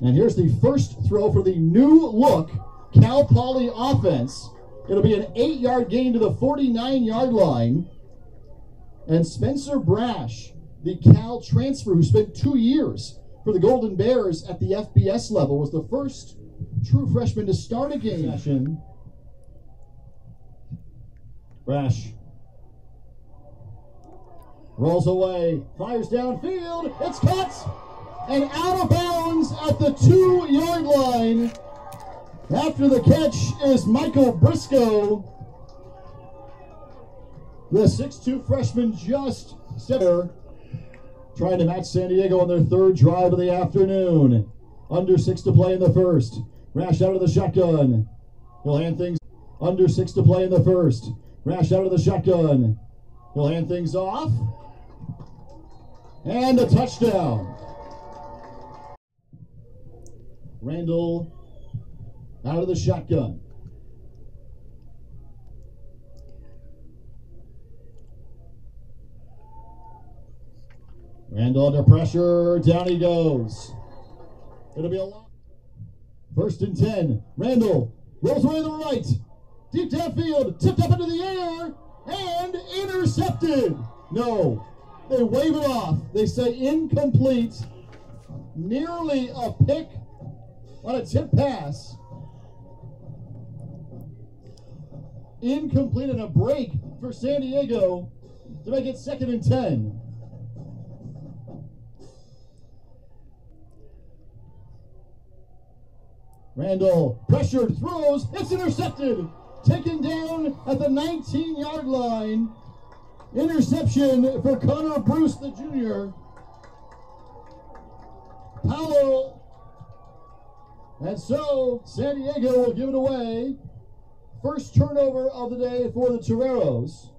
And here's the first throw for the new look Cal Poly offense. It'll be an eight yard gain to the 49 yard line. And Spencer Brash, the Cal transfer who spent two years for the Golden Bears at the FBS level, was the first true freshman to start a game session. Brash rolls away, fires downfield, it's caught and out of bounds at the two yard line. After the catch is Michael Briscoe. The 6'2 freshman just there, trying to match San Diego on their third drive of the afternoon. Under six to play in the first. Brash out of the shotgun. He'll hand things under six to play in the first. Brash out of the shotgun. He'll hand things off. And a touchdown. Randall out of the shotgun. Randall under pressure. Down he goes. It'll be a lot. First and 10. Randall rolls away to the right. Deep downfield. Tipped up into the air. And intercepted. No. They wave it off. They say incomplete. Nearly a pick on a tip pass. Incomplete and a break for San Diego to make it second and 10. Randall pressured, throws, it's intercepted. Taken down at the 19 yard line. Interception for Connor Bruce, the junior. Powell. And so San Diego will give it away. First turnover of the day for the Toreros.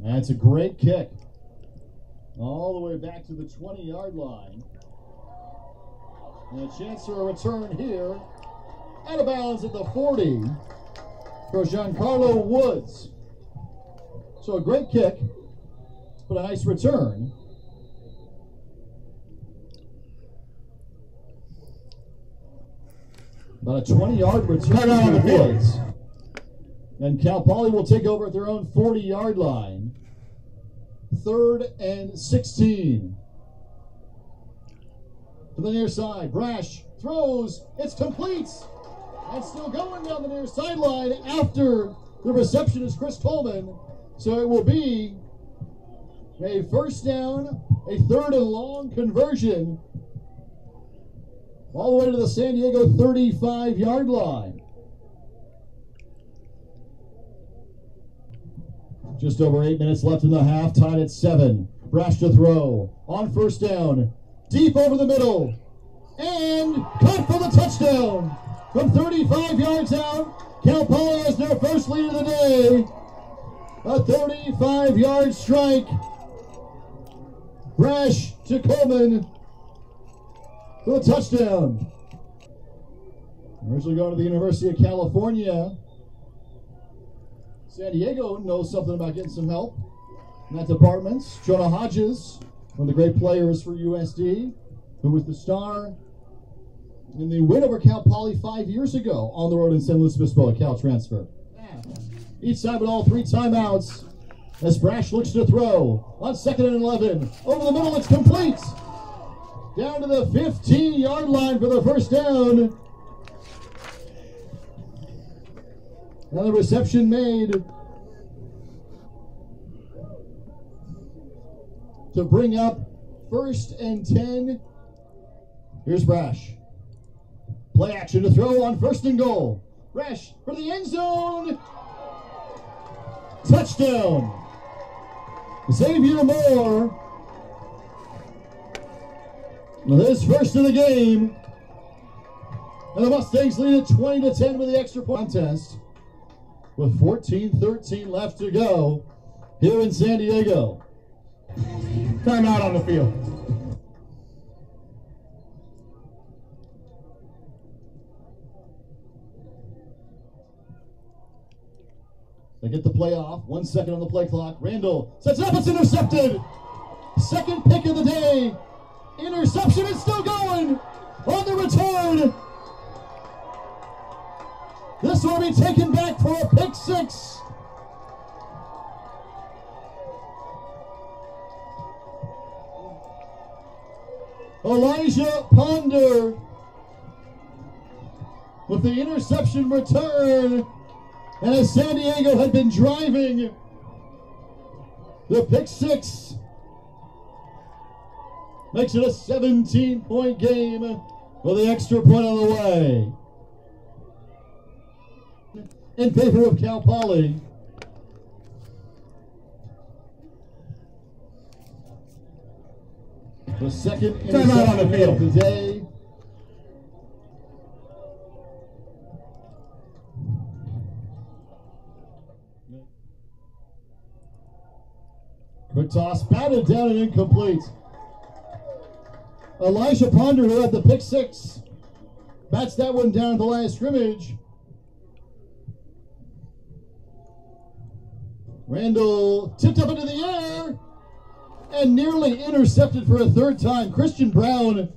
That's a great kick. All the way back to the 20 yard line. And a chance for a return here. Out of bounds at the 40 for Giancarlo Woods. So a great kick, but a nice return. About a 20 yard return on the Woods. And Cal Poly will take over at their own 40 yard line. Third and 16. To the near side. Brash throws. It's complete. And still going down the near sideline after the reception is Chris Coleman. So it will be a first down, a third and long conversion, all the way to the San Diego 35 yard line. Just over eight minutes left in the half, tied at seven. Brash to throw on first down, deep over the middle, and cut for the touchdown from 35 yards out. Cal Poly has their first lead of the day. A 35 yard strike. Brash to Coleman for the touchdown. Originally going to the University of California. San Diego knows something about getting some help in that department. Jonah Hodges, one of the great players for USD, who was the star in the win over Cal Poly five years ago on the road in San Luis Obispo, a Cal transfer. Each side with all three timeouts. As Brash looks to throw on second and 11. Over the middle, it's complete. Down to the 15 yard line for the first down. And the reception made to bring up first and 10. Here's Brash. Play action to throw on first and goal. Brash for the end zone. Touchdown. Xavier Moore. This first of the game. And the Mustangs lead it 20 to 10 with the extra point contest. With 14-13 left to go here in San Diego. Timeout on the field. They get the play off. One second on the play clock. Randall sets it up. It's intercepted. Second pick of the day. Interception is still going on the return. This will be taken back for a pick six. Elijah Ponder with the interception return. And as San Diego had been driving, the pick six makes it a 17 point game with the extra point on the way. In favor of Cal Poly. The second Time out on the field. of Quick toss, batted down and incomplete. Elijah Ponder, who had the pick six, bats that one down at the line of scrimmage. Randall tipped up into the air and nearly intercepted for a third time. Christian Brown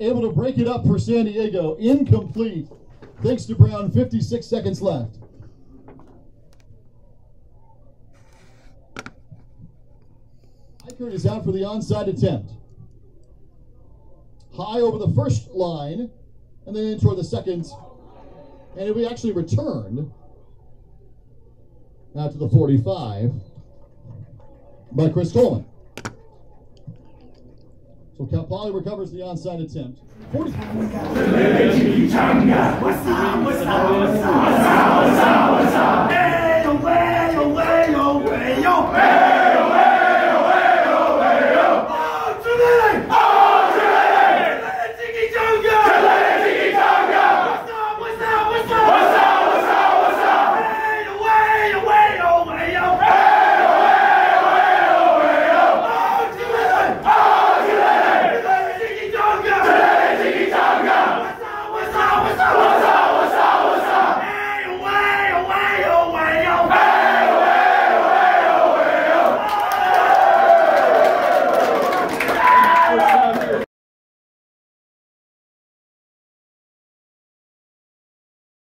able to break it up for San Diego. Incomplete. Thanks to Brown, 56 seconds left. Eichert is out for the onside attempt. High over the first line, and then in toward the second. And be actually returned out to the 45 by Chris Coleman. So Cal Poly recovers the onside attempt. 40.